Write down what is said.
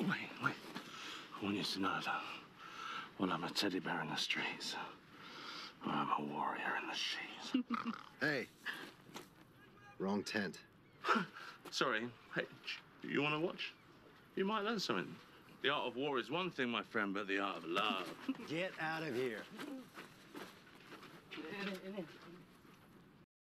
Wait, wait. I want you to know that when I'm a teddy bear in the streets, I'm a warrior in the sheets. Hey. Wrong tent. Sorry. Hey, you want to watch? You might learn something. The art of war is one thing, my friend, but the art of love. Get out of here.